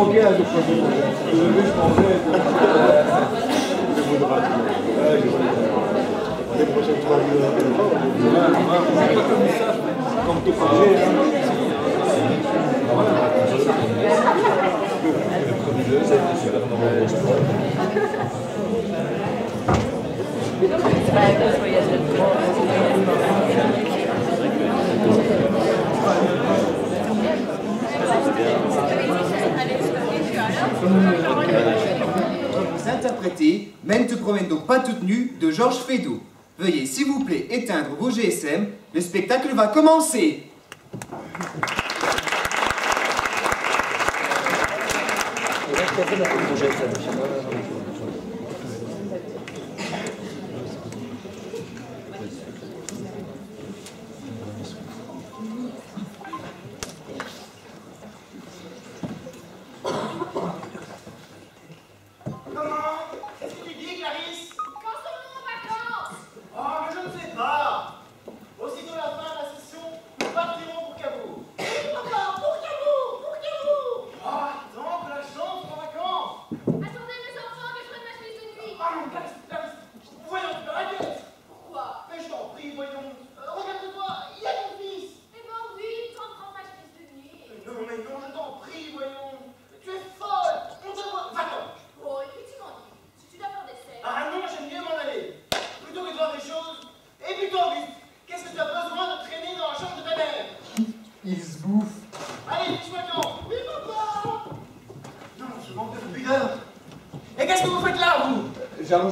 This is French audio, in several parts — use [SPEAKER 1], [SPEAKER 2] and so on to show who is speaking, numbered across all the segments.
[SPEAKER 1] manquait à ce projet. Je je pensais. Les prochaines trois Comme tout projet.
[SPEAKER 2] Interprété Mène te promène donc pas toute nue de Veuillez s'il vous plaît éteindre vos GSM, le spectacle va commencer.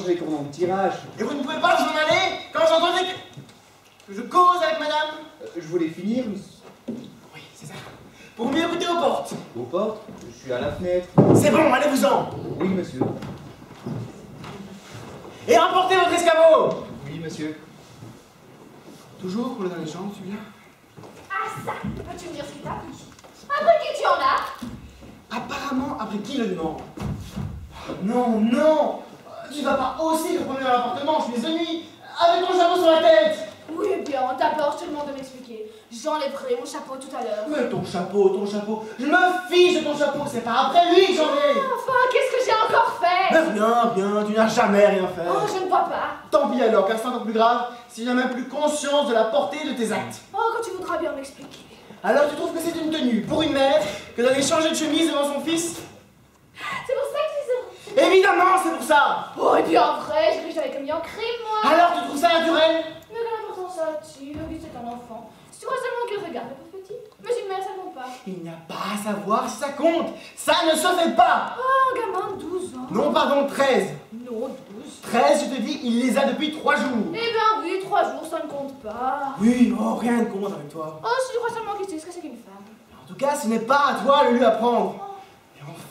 [SPEAKER 3] Et vous ne pouvez pas vous en aller quand j'entendais que... que je cause avec madame
[SPEAKER 2] euh, Je voulais finir,
[SPEAKER 3] Oui, c'est ça. Pour mieux écouter aux portes.
[SPEAKER 2] Aux portes Je suis à la fenêtre.
[SPEAKER 3] C'est bon, allez-vous-en.
[SPEAKER 2] Oui, monsieur.
[SPEAKER 3] Et remportez votre escabeau
[SPEAKER 2] Oui, monsieur.
[SPEAKER 3] Toujours pour le dans les chambres, celui-là
[SPEAKER 4] Ah ça Peux-tu me dire ce qui t'a pris Après qui tu en as
[SPEAKER 3] Apparemment, après qui le demande? Non, non tu vas pas aussi te promener dans l'appartement, je suis nuit, avec ton chapeau sur la tête
[SPEAKER 4] Oui, bien, d'abord, je te demande de m'expliquer. J'enlèverai mon chapeau tout à l'heure.
[SPEAKER 3] Mais ton chapeau, ton chapeau, je me fiche de ton chapeau, c'est pas après lui que j'en ai
[SPEAKER 4] Enfin, qu'est-ce que j'ai encore fait?
[SPEAKER 3] Mais rien, rien, tu n'as jamais rien fait.
[SPEAKER 4] Oh, je ne vois pas.
[SPEAKER 3] Tant pis alors, car c'est encore plus grave si tu n'as même plus conscience de la portée de tes actes.
[SPEAKER 4] Oh, quand tu voudras bien m'expliquer.
[SPEAKER 3] Alors tu trouves que c'est une tenue pour une mère que d'aller changer de chemise devant son fils?
[SPEAKER 4] C'est pour ça que
[SPEAKER 3] Évidemment, c'est pour ça.
[SPEAKER 4] Oh, et puis en vrai, j'ai cru que j'avais commis un crime, moi.
[SPEAKER 3] Alors, tu trouves ça naturel?
[SPEAKER 4] Mais quelle importance ça a-t-il c'est un enfant. Si tu vois seulement regarde, le petit, mais une mère, ça compte pas.
[SPEAKER 3] Il n'y a pas à savoir si ça compte. Ça ne se fait pas.
[SPEAKER 4] Oh, un gamin de 12 ans.
[SPEAKER 3] Non, pardon, 13
[SPEAKER 4] Non, 12
[SPEAKER 3] 13, je te dis, il les a depuis 3 jours.
[SPEAKER 4] Eh ben oui, 3 jours, ça ne compte pas.
[SPEAKER 3] Oui, oh, rien ne compte avec toi.
[SPEAKER 4] Oh, si tu crois seulement qu'il sait ce que c'est qu'une femme.
[SPEAKER 3] En tout cas, ce n'est pas à toi de lui apprendre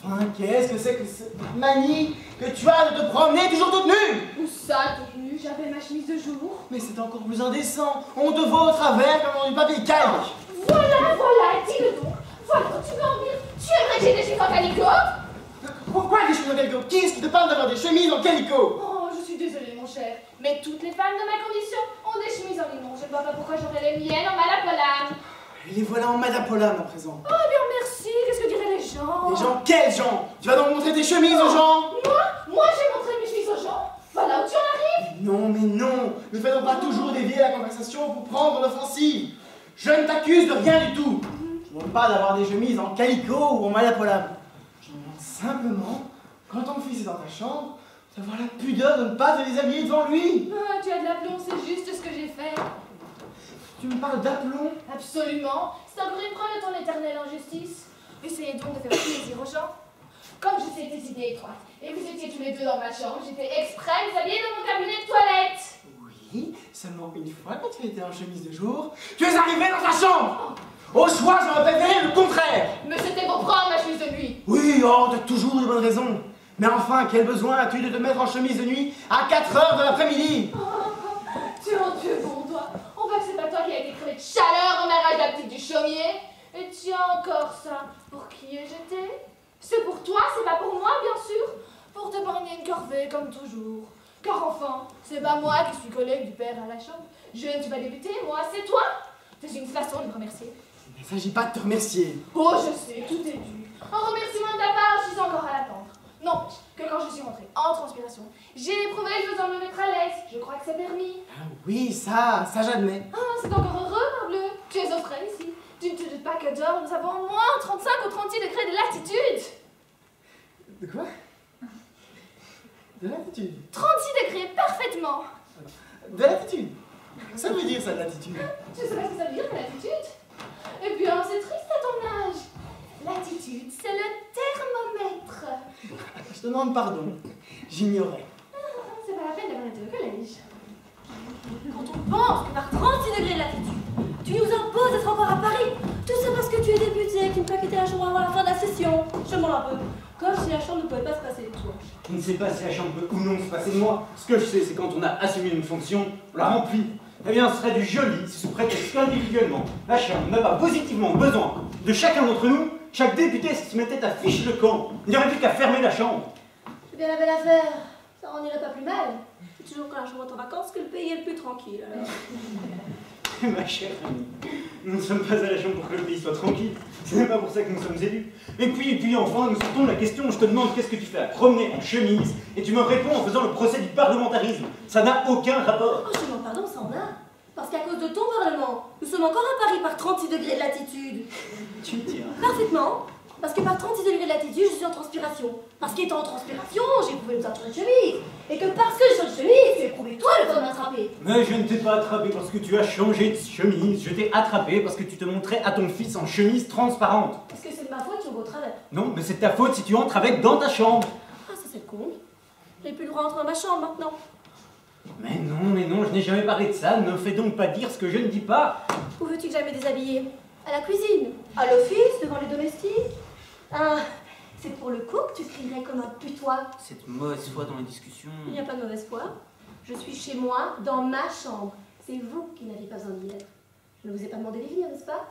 [SPEAKER 3] Enfin, qu'est-ce que c'est que cette manie que tu as de te promener toujours toute nue?
[SPEAKER 4] Où ça, toute nue? J'avais ma chemise de jour.
[SPEAKER 3] Mais c'est encore plus indécent. On te voit au travers comme dans du papier calme.
[SPEAKER 4] Voilà, voilà, dis-le donc. Voilà, tu veux en dire Tu aimerais que j'ai des chemises en calico?
[SPEAKER 3] Pourquoi des chemises en calico? Qui est-ce qui te parle d'avoir des chemises en calico?
[SPEAKER 4] Oh, je suis désolée, mon cher. Mais toutes les femmes de ma condition ont des chemises en linon. Je ne vois pas pourquoi j'aurais les miennes en malapolane.
[SPEAKER 3] Et les voilà en madapolame à présent.
[SPEAKER 4] Oh bien merci, qu'est-ce que diraient les gens.
[SPEAKER 3] Les gens Quels gens? Tu vas donc montrer tes chemises aux gens?
[SPEAKER 4] Moi Moi j'ai montré mes chemises aux gens. Voilà où tu en arrives.
[SPEAKER 3] Non mais non. Ne fais donc pas toujours dévier la conversation pour prendre l'offensive. Je ne t'accuse de rien du tout. Je ne demande pas d'avoir des chemises en calicot ou en malapolame. Je demande simplement, quand ton fils est dans ta chambre, d'avoir la pudeur de ne pas te déshabiller devant lui.
[SPEAKER 4] Ah, tu as de l'aplomb, c'est juste ce que j'ai fait.
[SPEAKER 3] Tu me parles d'aplomb?
[SPEAKER 4] Absolument. C'est encore une preuve de ton éternelle injustice. Essayez donc de faire plaisir aux gens. Comme je sais tes idées étroites, et vous étiez tous les deux dans ma chambre, j'étais exprès vous habiller dans mon cabinet de toilette.
[SPEAKER 3] Oui, seulement une fois quand tu étais en chemise de jour, tu es arrivé dans ta chambre. Au choix, j'aurais préféré le contraire.
[SPEAKER 4] Mais c'était pour prendre ma chemise de nuit.
[SPEAKER 3] Oui, oh, t'as toujours de bonnes raisons. Mais enfin, quel besoin as-tu de te mettre en chemise de nuit à 4 heures de l'après-midi?
[SPEAKER 4] Oh, Tu es un dieu bon, toi. Que c'est pas toi qui a été crevé de chaleur au mariage de la petite du chaumier Et tiens encore ça, pour qui ai jeté C'est pour toi, c'est pas pour moi, bien sûr Pour t'épargner une corvée, comme toujours Car enfin, c'est pas moi qui suis collègue du père à la chambre Je ne suis pas député, moi, c'est toi C'est une façon de me remercier
[SPEAKER 3] Il ne s'agit pas de te remercier
[SPEAKER 4] Oh, je sais, tout est dû En remerciement de ta part, je suis encore à l'attendre. Non, que quand je suis rentrée en transpiration, j'ai éprouvé le besoin de me mettre à l'aise. Je crois que c'est permis.
[SPEAKER 3] Ah oui, ça, ça j'admets.
[SPEAKER 4] Ah, c'est encore heureux, parbleu. Tu es au frais ici. Tu ne te doutes pas que dehors, nous avons au moins 35 ou 36 degrés de latitude.
[SPEAKER 3] De quoi? De latitude?
[SPEAKER 4] 36 degrés, parfaitement.
[SPEAKER 3] De latitude? Ça veut dire ça, de latitude.
[SPEAKER 4] Tu sais pas ce que ça veut dire, latitude? Eh bien, c'est triste à ton âge. Latitude, c'est le thermomètre.
[SPEAKER 3] Je te demande pardon. J'ignorais.
[SPEAKER 4] Ah, c'est pas la peine d'avoir été au collège.
[SPEAKER 5] Quand on pense que par 36 degrés de latitude, tu nous imposes d'être encore à Paris, tout ça parce que tu es député, qui ne peut quitter la chambre Je m'en un peu. Comme si la chambre ne pouvait pas se passer de toi.
[SPEAKER 6] Je ne sais pas si la chambre peut ou non se passer de moi. Ce que je sais, c'est quand on a assumé une fonction, on la remplit. Eh bien, ce serait du joli si sous prétexte qu'individuellement, la chambre n'a pas positivement besoin de chacun d'entre nous, chaque député se mettait à fiche le camp. Il n'y aurait plus qu'à fermer la chambre.
[SPEAKER 5] C'est bien la belle affaire. Ça en irait pas plus mal. C'est toujours quand la chambre est en vacances que le pays est le plus tranquille. Alors.
[SPEAKER 6] Ma chère amie, nous ne sommes pas à la chambre pour que le pays soit tranquille. Ce n'est pas pour ça que nous sommes élus. Et puis, et puis enfin, nous sortons de la question, je te demande qu'est-ce que tu fais à promener en chemise, et tu me réponds en faisant le procès du parlementarisme. Ça n'a aucun rapport.
[SPEAKER 5] Oh, je demande pardon, ça en a. Parce qu'à cause de ton parlement, nous sommes encore à Paris par 36 degrés de latitude.
[SPEAKER 6] Tu me tiens.
[SPEAKER 5] Parfaitement. Parce que par 36 degrés de latitude, je suis en transpiration. Parce qu'étant en transpiration, j'ai éprouvé le besoin de chemise. Et que parce que je suis en chemise, tu as éprouvé toi le besoin de m'attraper.
[SPEAKER 6] Mais je ne t'ai pas attrapé parce que tu as changé de chemise. Je t'ai attrapé parce que tu te montrais à ton fils en chemise transparente.
[SPEAKER 5] Est-ce que c'est de ma faute si on va au travers?
[SPEAKER 6] Non, mais c'est ta faute si tu entres avec dans ta chambre.
[SPEAKER 5] Ah, ça c'est le con. J'ai plus le droit d'entrer dans ma chambre maintenant.
[SPEAKER 6] Mais non, mais non, je n'ai jamais parlé de ça. Ne fais donc pas dire ce que je ne dis pas.
[SPEAKER 5] Où veux-tu que j'aille me déshabiller? À la cuisine À l'office Devant les domestiques? Ah, c'est pour le coup que tu crierais comme un putois.
[SPEAKER 6] Cette mauvaise foi dans les discussions.
[SPEAKER 5] Il n'y a pas de mauvaise foi. Je suis chez moi, dans ma chambre. C'est vous qui n'aviez pas besoin d'y être. Je ne vous ai pas demandé d'y venir, n'est-ce pas?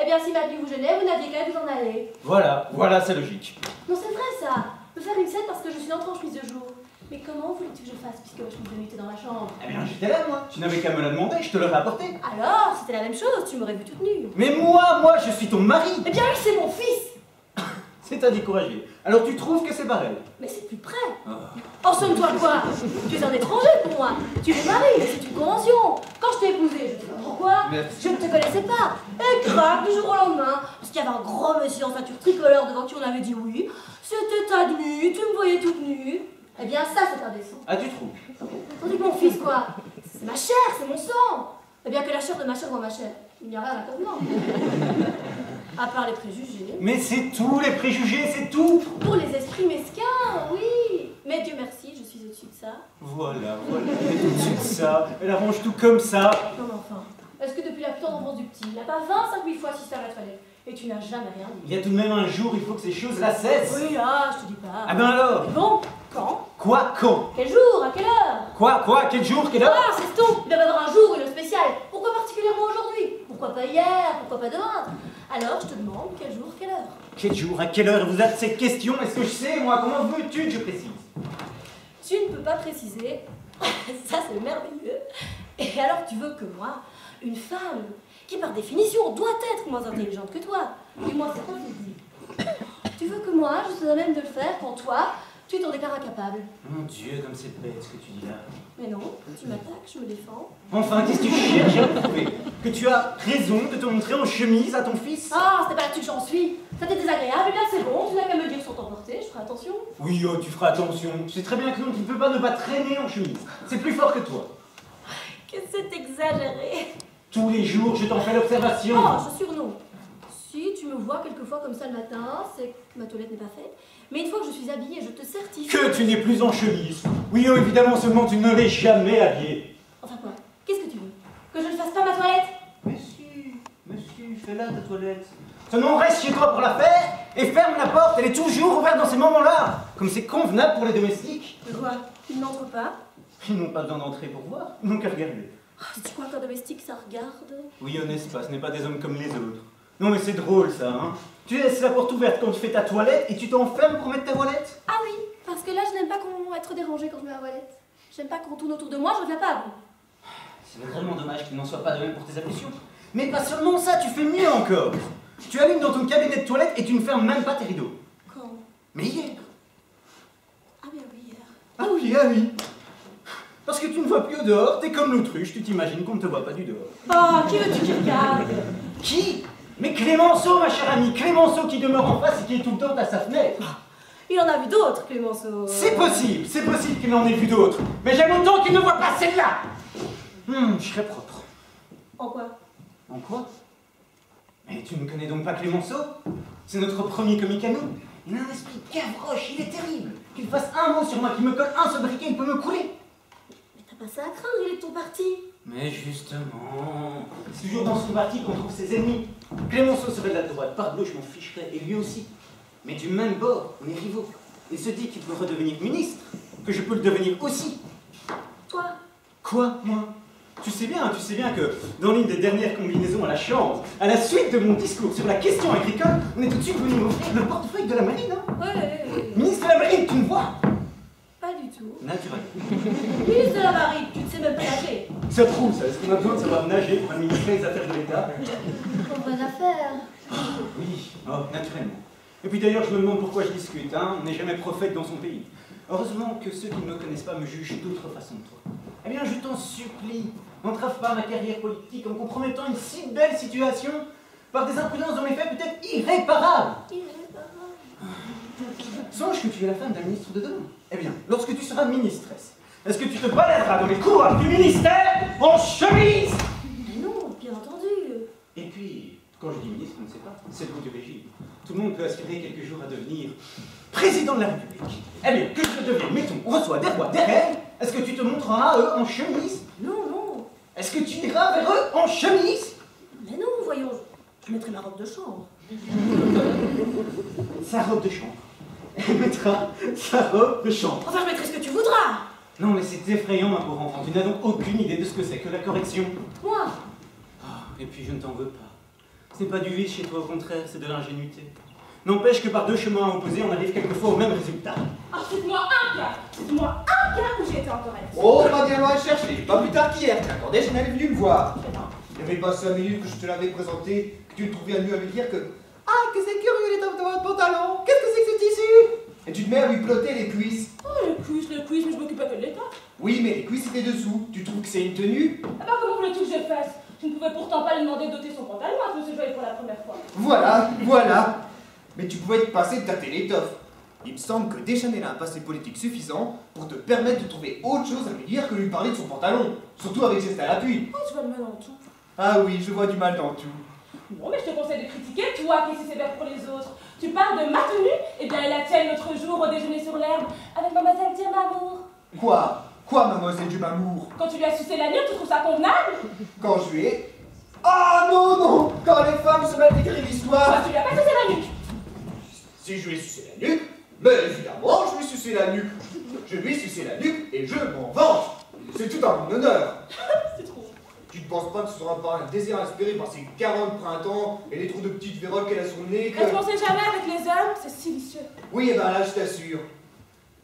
[SPEAKER 5] Eh bien, si ma vie vous gênait, vous n'aviez qu'à vous en aller.
[SPEAKER 6] Voilà, voilà, c'est logique.
[SPEAKER 5] Non, c'est vrai ça. Me faire une scène parce que je suis entrée en chemise de jour. Mais comment voulais-tu que je fasse puisque ma chemise de nuit était dans ma chambre?
[SPEAKER 6] Eh bien, j'étais là, moi. Tu n'avais qu'à me la demander, je te l'aurais apporté.
[SPEAKER 5] Alors, c'était la même chose, tu m'aurais vu toute nue.
[SPEAKER 6] Mais moi, moi, je suis ton mari.
[SPEAKER 5] Eh bien, lui, c'est mon fils
[SPEAKER 6] C'est à décourager. Alors tu trouves que c'est pareil
[SPEAKER 5] Mais c'est plus près
[SPEAKER 6] Ah.
[SPEAKER 5] En somme, toi quoi Tu es un étranger pour moi Tu es marié, c'est une convention Quand je t'ai épousé, je ne sais pas pourquoi,
[SPEAKER 6] Merci.
[SPEAKER 5] je ne te connaissais pas Et crac, du jour au lendemain, parce qu'il y avait un grand monsieur en ceinture tricolore devant qui on avait dit oui, c'était ta nuit, tu me voyais toute nue. Eh bien ça, c'est indécent.
[SPEAKER 6] Ah, tu trouves
[SPEAKER 5] Tandis que mon fils, quoi C'est ma chair, c'est mon sang Eh bien que la chair de ma chair dans ma chair, il n'y a rien à convenant. À part les préjugés.
[SPEAKER 6] Mais c'est tout, les préjugés, c'est tout.
[SPEAKER 5] Pour les esprits mesquins, oui. Mais Dieu merci, je suis au-dessus de ça.
[SPEAKER 6] Voilà, voilà, elle est au-dessus de ça, elle arrange tout comme ça.
[SPEAKER 5] Non mais enfin, est-ce que depuis la enfance du petit, il n'a pas 25 000 fois assisté à la toilette Et tu n'as jamais rien dit
[SPEAKER 6] Il y a tout de même un jour, il faut que ces choses-là cessent.
[SPEAKER 5] Oui, ah, je te dis pas.
[SPEAKER 6] Ah ben alors
[SPEAKER 5] Bon, quand?
[SPEAKER 6] Quoi, quand?
[SPEAKER 5] Quel jour? À quelle heure?
[SPEAKER 6] Quoi, quoi, quel jour, quelle heure?
[SPEAKER 5] Ah, c'est tout Il doit y avoir un jour, une spéciale. Pourquoi particulièrement aujourd'hui? Pourquoi pas hier? Pourquoi pas demain? Alors, je te demande, quel jour, quelle heure
[SPEAKER 6] Quel jour, à quelle heure vous êtes cette question Est-ce que je sais, moi Comment veux-tu que je précise
[SPEAKER 5] Tu ne peux pas préciser. Ça, c'est merveilleux. Et alors, tu veux que moi, une femme, qui par définition doit être moins intelligente que toi, du moins c'est le dis, tu veux que moi, je sois à même de le faire quand toi, tu t'en déclares incapable
[SPEAKER 6] Mon Dieu, comme c'est bête ce que tu dis là.
[SPEAKER 5] Mais non, tu m'attaques, je me défends.
[SPEAKER 6] Enfin, qu'est-ce que tu cherches à prouver? Que tu as raison de te montrer en chemise à ton fils?
[SPEAKER 5] Ah, c'était pas là-dessus que j'en suis. Ça t'est désagréable, et bien c'est bon, tu n'as qu'à me dire sans t'emporter, je ferai attention.
[SPEAKER 6] Oui, oh, tu feras attention. Tu sais très bien que non, tu ne peux pas ne pas traîner en chemise. C'est plus fort que toi.
[SPEAKER 5] Que c'est exagéré.
[SPEAKER 6] Tous les jours, je t'en fais l'observation.
[SPEAKER 5] Oh, je suis non. Si tu me vois quelquefois comme ça le matin, c'est que ma toilette n'est pas faite. Mais une fois que je suis habillée, je te certifie.
[SPEAKER 6] Que tu n'es plus en chemise. Oui, oh, évidemment, seulement tu ne l'es jamais habillée.
[SPEAKER 5] Enfin quoi? Qu'est-ce que tu veux? Que je ne fasse pas ma toilette?
[SPEAKER 6] Monsieur, monsieur, fais-la ta toilette. Seulement reste chez toi pour la faire et ferme la porte, elle est toujours ouverte dans ces moments-là. Comme c'est convenable pour les domestiques.
[SPEAKER 5] De quoi? Il n'entre pas?
[SPEAKER 6] Ils n'ont pas besoin d'entrer pour voir, ils n'ont qu'à regarder.
[SPEAKER 5] oh, C'est quoi qu'un domestique, ça regarde?
[SPEAKER 6] Oui, oh, n'est-ce pas, ce n'est pas des hommes comme les autres. Non mais c'est drôle ça, hein. Tu laisses la porte ouverte quand tu fais ta toilette et tu t'enfermes pour mettre ta voilette
[SPEAKER 5] Ah oui, parce que là, je n'aime pas qu'on être dérangé quand je mets ma toilette. J'aime pas qu'on tourne autour de moi, je reviens pas à vous.
[SPEAKER 6] C'est vraiment dommage qu'il n'en soit pas de même pour tes ablutions. Mais pas seulement ça, tu fais mieux encore. Tu allumes dans ton cabinet de toilette et tu ne fermes même pas tes rideaux.
[SPEAKER 5] Quand?
[SPEAKER 6] Mais hier
[SPEAKER 5] Ah bien oui, hier.
[SPEAKER 6] Ah oui, ah oui. Parce que tu ne vois plus au dehors, t'es comme l'autruche, tu t'imagines qu'on ne te voit pas du dehors.
[SPEAKER 5] Ah, qui veux-tu qu'il regarde?
[SPEAKER 6] Qui? Mais Clémenceau, ma chère amie, Clémenceau qui demeure en face et qui est tout le temps à sa fenêtre.
[SPEAKER 5] Il en a vu d'autres, Clémenceau.
[SPEAKER 6] C'est possible, c'est possible qu'il en ait vu d'autres. Mais j'aime autant qu'il ne voit pas celle-là. Hum, je serais propre.
[SPEAKER 5] En quoi?
[SPEAKER 6] En quoi? Mais tu ne connais donc pas Clémenceau? C'est notre premier comique à nous. Il a un esprit gavroche, il est terrible. Qu'il fasse un mot sur moi, qu'il me colle un sobriquet, il peut me couler.
[SPEAKER 5] Mais t'as pas ça à craindre, il est de ton parti.
[SPEAKER 6] Mais justement, c'est toujours dans son parti qu'on trouve ses ennemis. Clémenceau serait de la droite, parbleu, je m'en ficherais, et lui aussi. Mais du même bord, on est rivaux. Il se dit qu'il peut redevenir ministre, que je peux le devenir aussi.
[SPEAKER 5] Toi
[SPEAKER 6] Quoi, moi? Tu sais bien, tu sais bien que dans l'une des dernières combinaisons à la Chambre, à la suite de mon discours sur la question agricole, on est tout de suite venu m'offrir le portefeuille de la marine. Hein?
[SPEAKER 5] Ouais, ouais, ouais.
[SPEAKER 6] Ministre de la marine, tu me vois?
[SPEAKER 5] Pas du tout.
[SPEAKER 6] Naturel.
[SPEAKER 5] Ministre de la marine, tu ne sais même pas nager.
[SPEAKER 6] Ça prouve, ça. Est-ce qu'on a besoin de savoir nager pour administrer les affaires de l'État
[SPEAKER 5] Pauvres affaires.
[SPEAKER 6] Oui, oh, naturellement. Et puis d'ailleurs, je me demande pourquoi je discute, hein. On n'est jamais prophète dans son pays. Heureusement que ceux qui ne me connaissent pas me jugent d'autre façon que toi. Eh bien, je t'en supplie, n'entrave pas ma carrière politique en compromettant une si belle situation par des imprudences dont l'effet peut être irréparable. Songe que tu es la femme d'un ministre de demain. Eh bien, lorsque tu seras ministresse, est-ce que tu te baladeras dans les couloirs du ministère en chemise?
[SPEAKER 5] Mais non, bien entendu.
[SPEAKER 6] Et puis, quand je dis ministre, on ne sait pas, c'est le goût du régime. Tout le monde peut aspirer quelques jours à devenir président de la République. Eh bien, que je devienne, mettons, on reçoit des rois, des reines, est-ce que tu te montreras à eux en chemise?
[SPEAKER 5] Non, non.
[SPEAKER 6] Est-ce que tu iras vers eux en chemise?
[SPEAKER 5] Mais non, voyons. Je mettrai ma robe de chambre.
[SPEAKER 6] Sa robe de chambre. Elle mettra sa robe de chambre.
[SPEAKER 5] Enfin, je mettrai ce que tu voudras.
[SPEAKER 6] Non, mais c'est effrayant, ma pauvre enfant. Tu n'as donc aucune idée de ce que c'est que la correction.
[SPEAKER 5] Moi
[SPEAKER 6] Ah, et puis je ne t'en veux pas. Ce n'est pas du vice chez toi, au contraire, c'est de l'ingénuité. N'empêche que par deux chemins opposés, on arrive quelquefois au même résultat.
[SPEAKER 7] Ah, cite-moi un cas Cite-moi un cas où j'ai été incorrecte
[SPEAKER 2] Oh, pas bien loin à chercher. Pas plus tard qu'hier, tiens, quand Desjardins est venu me voir. Il n'y avait pas cinq minutes que je te l'avais présenté, que tu le trouvais à mieux à lui dire que Ah, que c'est curieux les de votre pantalon Qu'est-ce que c'est que ce tissu? Et tu te mets à lui plotter les cuisses.
[SPEAKER 7] Oh, le quiz, le quiz, mais je m'occupe pas que de l'État.
[SPEAKER 2] Oui, mais les cuisses étaient dessous. Tu trouves que c'est une tenue?
[SPEAKER 7] Ah bah, comment voulais-tu que je fasse? Je ne pouvais pourtant pas lui demander de doter son pantalon à ce que je voyais pour la première fois.
[SPEAKER 2] Voilà, voilà. Mais tu pouvais te passer de tâter l'étoffe. Il me semble que Deschanel a un passé politique suffisant pour te permettre de trouver autre chose à lui dire que lui parler de son pantalon. Surtout avec geste à l'appui.
[SPEAKER 7] Oh, tu vois le mal en tout.
[SPEAKER 2] Ah oui, je vois du mal dans tout.
[SPEAKER 7] Non, mais je te conseille de critiquer, toi qui es si sévère pour les autres. Tu parles de ma tenue Eh bien, elle la tienne l'autre jour au déjeuner sur l'herbe avec mademoiselle Diamamour.
[SPEAKER 2] Quoi? Quoi, mademoiselle du Mamour?
[SPEAKER 7] Quand tu lui as sucé la nuque, tu trouves ça convenable?
[SPEAKER 2] Quand je lui ai... Ah non, non Quand les femmes se mettent à écrire l'histoire
[SPEAKER 7] tu lui as pas sucé la nuque
[SPEAKER 2] Si je lui ai sucé la nuque, mais évidemment, je lui ai sucé la nuque. Je lui ai sucé la nuque et je m'en vante. C'est tout à mon honneur.
[SPEAKER 7] C'est trop.
[SPEAKER 2] Tu ne penses pas que ce sera pas un désir inspiré par ses 40 printemps et les trous de petites vérole qu'elle a sur le nez que...
[SPEAKER 7] Est-ce qu'on sait jamais avec les hommes C'est si vicieux.
[SPEAKER 2] Oui, et ben là, je t'assure.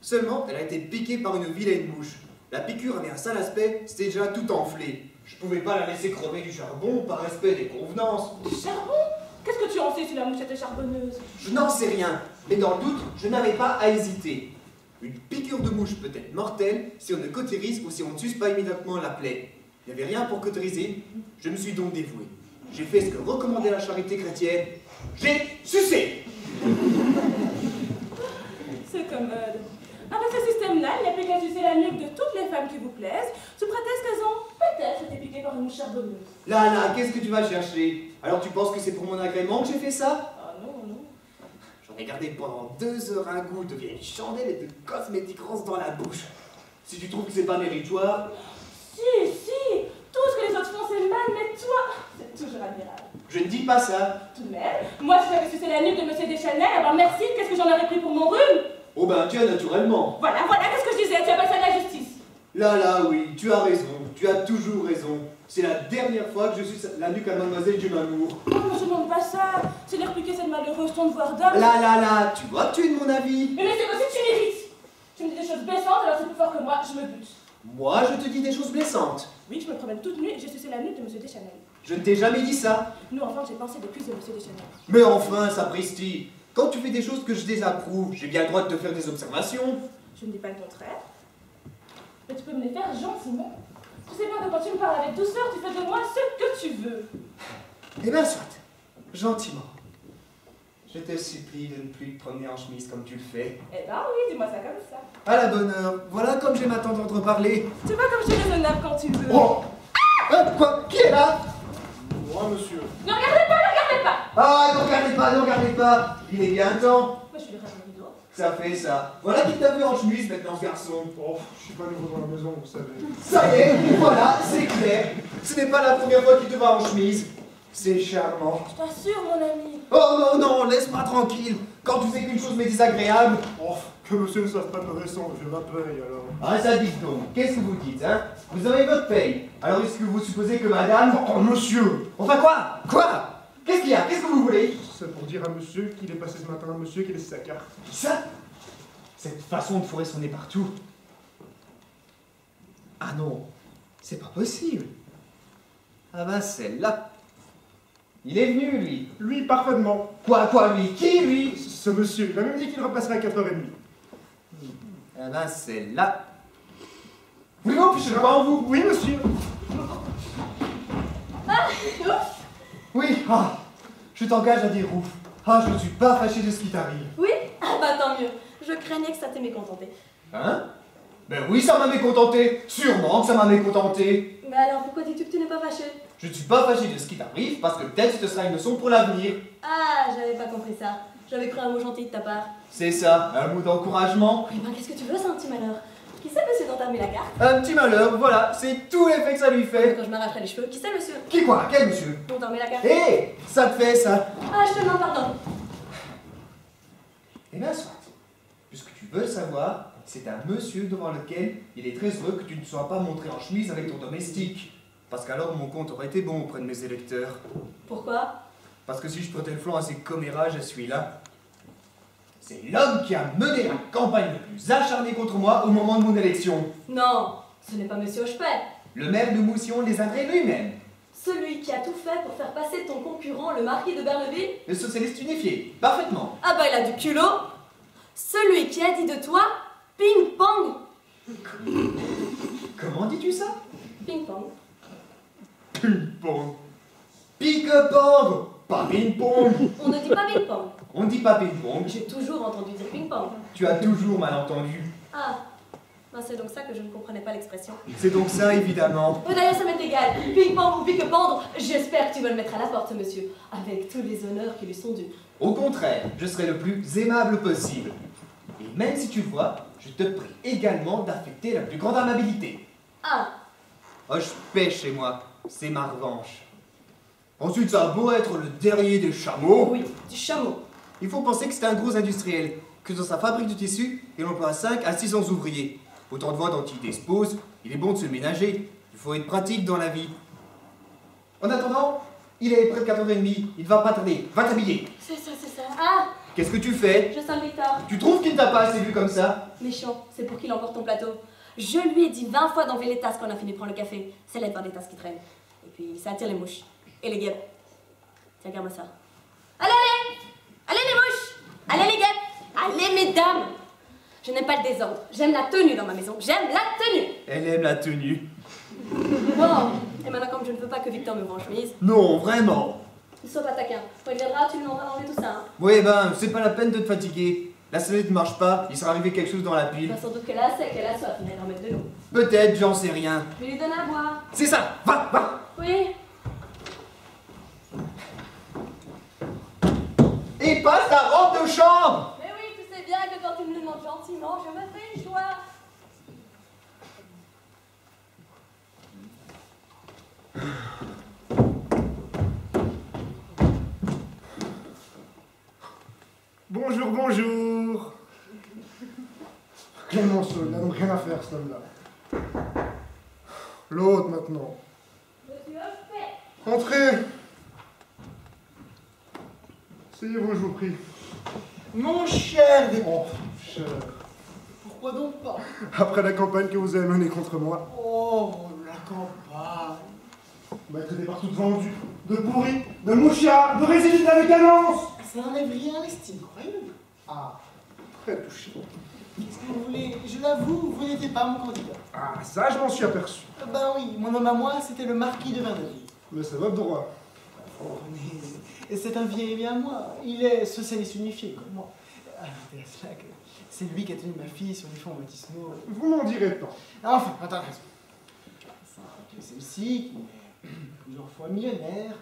[SPEAKER 2] Seulement, elle a été piquée par une vilaine mouche. La piqûre avait un sale aspect, c'était déjà tout enflé. Je pouvais pas la laisser crever du charbon par respect des convenances.
[SPEAKER 7] Du charbon? Qu'est-ce que tu en sais si la mouche était charbonneuse?
[SPEAKER 2] Je n'en sais rien, mais dans le doute, je n'avais pas à hésiter. Une piqûre de mouche peut être mortelle si on ne cautérise ou si on ne suce pas immédiatement la plaie. Il n'y avait rien pour cautériser, je me suis donc dévoué. J'ai fait ce que recommandait la charité chrétienne. J'ai sucé
[SPEAKER 7] C'est commode. Avec ce système-là, il n'y a plus qu'à sucer la nuque de toutes les femmes qui vous plaisent, sous prétexte qu'elles ont peut-être été piquées par une mouche charbonneuse.
[SPEAKER 2] Là, là, qu'est-ce que tu vas chercher? Alors tu penses que c'est pour mon agrément que j'ai fait ça?
[SPEAKER 7] Ah non, non.
[SPEAKER 2] J'en ai gardé pendant deux heures un goût de vieille chandelle et de cosmétiques roses dans la bouche. Si tu trouves que c'est pas méritoire,
[SPEAKER 7] Si, si les autres font, c'est mal, mais toi, c'est toujours admirable.
[SPEAKER 2] je ne dis pas ça.
[SPEAKER 7] Tout de même, moi, si j'avais sucé la nuque de Monsieur Deschanel, alors merci, qu'est-ce que j'en aurais pris pour mon rhume?
[SPEAKER 2] Oh ben tiens, naturellement.
[SPEAKER 7] Voilà, voilà, qu'est-ce que je disais? Tu appelles ça de la justice?
[SPEAKER 2] Là, là, oui, tu as raison, tu as toujours raison. C'est la dernière fois que je suis la nuque à mademoiselle du Mamour.
[SPEAKER 7] Non, mais je demande pas ça. C'est leur piquer cette malheureuse ton devoir d'homme.
[SPEAKER 2] Là, là, là, tu vois tu es de mon avis.
[SPEAKER 7] Mais, mais c'est aussi tu mérites. Tu me dis des choses blessantes, alors c'est plus fort que moi, je me bute.
[SPEAKER 2] Moi, je te dis des choses blessantes.
[SPEAKER 7] Oui, je me promène toute nue et j'ai sucé la nuque de Monsieur Deschanel.
[SPEAKER 2] Je ne t'ai jamais dit ça.
[SPEAKER 8] Nous, enfin, j'ai pensé de plus de Monsieur Deschanel.
[SPEAKER 2] Mais enfin, sapristi, quand tu fais des choses que je désapprouve, j'ai bien le droit de te faire des observations.
[SPEAKER 8] Je ne dis pas le contraire.
[SPEAKER 7] Mais tu peux me les faire gentiment. Tu sais bien que quand tu me parles avec douceur, tu fais de moi ce que tu veux.
[SPEAKER 2] Eh bien, soit, gentiment. Je te supplie de ne plus te promener en chemise comme tu le fais.
[SPEAKER 7] Eh ben oui, dis-moi ça comme ça.
[SPEAKER 2] À la bonne heure, voilà comme j'aime à t'entendre parler.
[SPEAKER 7] Tu vois comme je suis raisonnable quand tu veux.
[SPEAKER 2] Oh Hein, Quoi? Qui est là?
[SPEAKER 1] Moi, monsieur.
[SPEAKER 7] Ne regardez pas, ne regardez pas
[SPEAKER 2] Ah, ne regardez pas, ne regardez pas Il est bien temps.
[SPEAKER 8] Moi, je suis le rideau.
[SPEAKER 2] Ça fait ça. Voilà qui t'a vu en chemise maintenant, ce garçon.
[SPEAKER 1] Oh, je suis pas nouveau dans la maison, vous savez.
[SPEAKER 2] Ça y est, voilà, c'est clair. Ce n'est pas la première fois qu'il te va en chemise. C'est charmant.
[SPEAKER 8] Je t'assure, mon ami.
[SPEAKER 2] Oh non, non, laisse-moi tranquille. Quand tu fais qu'une chose m'est désagréable.
[SPEAKER 1] Oh, que monsieur ne sache pas de mauvais sang, je m'appelle alors.
[SPEAKER 2] Ah, ça dit donc. Qu'est-ce que vous dites, hein? Vous avez votre paye. Alors est-ce que vous supposez que madame.
[SPEAKER 1] Oh, monsieur
[SPEAKER 2] Enfin quoi? Quoi? Qu'est-ce qu'il y a? Qu'est-ce que vous voulez?
[SPEAKER 1] C'est pour dire à monsieur qu'il est passé ce matin, monsieur qu'il laissé sa carte?
[SPEAKER 2] Ça? Cette façon de fourrer son nez partout. Ah non, c'est pas possible. Ah bah celle-là. Il est venu, lui.
[SPEAKER 1] Lui, parfaitement.
[SPEAKER 2] Quoi, quoi, lui? Qui, lui?
[SPEAKER 1] Ce monsieur, il a même dit qu'il repasserait à 4h30.
[SPEAKER 2] Ah bah celle-là. Voulez-vous que je pas en vous
[SPEAKER 1] Oui, monsieur
[SPEAKER 2] Oui, ah, je t'engage à dire ouf. Ah, je ne suis pas fâché de ce qui t'arrive.
[SPEAKER 8] Oui? Ah bah tant mieux. Je craignais que ça t'ait mécontenté.
[SPEAKER 2] Hein? Ben oui, ça m'a mécontenté. Sûrement que ça m'a mécontenté.
[SPEAKER 8] Mais alors, pourquoi dis-tu que tu n'es pas fâché?
[SPEAKER 2] Je ne suis pas fâché de ce qui t'arrive parce que peut-être ce sera une leçon pour l'avenir.
[SPEAKER 8] Ah, j'avais pas compris ça. J'avais cru un mot gentil de ta part.
[SPEAKER 2] C'est ça, un mot d'encouragement.
[SPEAKER 8] Oui, ben qu'est-ce que tu veux, c'est un petit malheur? Qui c'est, monsieur, mis la carte
[SPEAKER 2] Un petit malheur, voilà, c'est tout l'effet que ça lui fait.
[SPEAKER 8] Quand je m'arracherai les cheveux, qui c'est, monsieur?
[SPEAKER 2] Qui quoi? Quel monsieur?
[SPEAKER 8] Mis la carte
[SPEAKER 2] Hé Ça te fait ça
[SPEAKER 8] Ah, je te demande pardon.
[SPEAKER 2] Eh bien, soit. Puisque tu veux le savoir, c'est un monsieur devant lequel il est très heureux que tu ne sois pas montré en chemise avec ton domestique. Parce qu'alors mon compte aurait été bon auprès de mes électeurs.
[SPEAKER 8] Pourquoi?
[SPEAKER 2] Parce que si je prêtais le flanc à ces commérages, je suis là. C'est l'homme qui a mené la campagne la plus acharnée contre moi au moment de mon élection.
[SPEAKER 8] Non, ce n'est pas monsieur Hochepet.
[SPEAKER 2] Le maire de Moussion les Indrés lui-même.
[SPEAKER 8] Celui qui a tout fait pour faire passer ton concurrent, le marquis de Berneville
[SPEAKER 2] Le socialiste unifié. Parfaitement.
[SPEAKER 8] Ah bah il a du culot Celui qui a dit de toi ping-pong
[SPEAKER 2] Comment dis-tu ça
[SPEAKER 8] Ping-pong.
[SPEAKER 1] Ping-pong.
[SPEAKER 2] Pique-pong Pas ping-pong
[SPEAKER 8] On ne dit pas ping-pong.
[SPEAKER 2] On ne dit pas ping-pong.
[SPEAKER 8] J'ai toujours entendu dire ping-pong.
[SPEAKER 2] Tu as toujours mal entendu.
[SPEAKER 8] Ah, ben c'est donc ça que je ne comprenais pas l'expression.
[SPEAKER 2] C'est donc ça, évidemment.
[SPEAKER 8] Oh, D'ailleurs, ça m'est égal. Ping-pong ou pique-pendre, j'espère que tu vas le mettre à la porte, monsieur, avec tous les honneurs qui lui sont dus.
[SPEAKER 2] Au contraire, je serai le plus aimable possible. Et même si tu vois, je te prie également d'affecter la plus grande amabilité.
[SPEAKER 8] Ah,
[SPEAKER 2] Oh, je pêche chez moi. C'est ma revanche. Ensuite, ça a beau être le dernier des chameaux.
[SPEAKER 8] oui, du chameau.
[SPEAKER 2] Il faut penser que c'est un gros industriel, que dans sa fabrique de tissus, il emploie 5 à 600 ouvriers. Autant de voix dont il dispose, il est bon de se ménager. Il faut être pratique dans la vie. En attendant, il est près de 4h30, il ne va pas tarder. Va t'habiller.
[SPEAKER 8] C'est ça, c'est ça. Ah,
[SPEAKER 2] Qu'est-ce que tu fais
[SPEAKER 8] je sens Victor.
[SPEAKER 2] Tu trouves qu'il t'a pas assez vu comme ça
[SPEAKER 8] Méchant, c'est pour qu'il emporte ton plateau. Je lui ai dit 20 fois d'enlever les tasses quand on a fini de prendre le café. C'est là de voir des tasses qui traînent. Et puis ça attire les mouches. Et les guêpes. Tiens, regarde-moi ça. Allez, allez Allez les mouches Allez les guêpes Allez mesdames Je n'aime pas le désordre. J'aime la tenue dans ma maison. J'aime la tenue
[SPEAKER 2] Elle aime la tenue.
[SPEAKER 8] Bon, et maintenant comme je ne veux pas que Victor me voie en chemise,
[SPEAKER 2] Non, vraiment.
[SPEAKER 8] Ne sois pas taquin. Quand il viendra, tu lui demanderas d'enlever tout ça. Hein.
[SPEAKER 2] Oui, ben, c'est pas la peine de te fatiguer. La sonnette ne marche pas, il sera arrivé quelque chose dans la
[SPEAKER 8] Il
[SPEAKER 2] pile.
[SPEAKER 8] va sans doute qu'elle a sec, qu'elle a soif, il va remettre de l'eau.
[SPEAKER 2] Peut-être, j'en sais rien.
[SPEAKER 8] Je lui donner à boire.
[SPEAKER 2] C'est ça, va, va
[SPEAKER 8] Oui
[SPEAKER 2] Et passe ta robe de chambre
[SPEAKER 8] Mais oui, tu sais bien que quand tu me le demandes gentiment, je me fais une joie.
[SPEAKER 1] Bonjour, bonjour Clémenceau, il n'a donc rien à faire, cet homme-là. L'autre, maintenant. Entrez Asseyez-vous, je vous prie.
[SPEAKER 3] Mon cher des...
[SPEAKER 1] Oh, cher.
[SPEAKER 3] Pourquoi donc pas?
[SPEAKER 1] Après la campagne que vous avez menée contre moi,
[SPEAKER 3] Oh, la campagne.
[SPEAKER 1] On va être traité par toutes vendues, de pourris, de mouchards, de résidus de la décadence
[SPEAKER 3] Ça n'enlève rien à l'estime, croyez-le.
[SPEAKER 1] Ah, très touché.
[SPEAKER 3] Qu'est-ce que vous voulez? Je l'avoue, vous n'étiez pas mon candidat.
[SPEAKER 1] Ah, ça, je m'en suis aperçu.
[SPEAKER 3] Euh, Ben oui, mon homme à moi, c'était le marquis de Verdeville.
[SPEAKER 1] Mais c'est votre droit.
[SPEAKER 3] Oh, mais c'est un vieil ami à moi. Il est socialiste unifié, comme moi. Ah, c'est c'est lui qui a tenu ma fille sur les fonds baptismaux.
[SPEAKER 1] Vous m'en direz pas.
[SPEAKER 3] Enfin, attends, raison. C'est celle-ci qui est plusieurs fois millionnaire.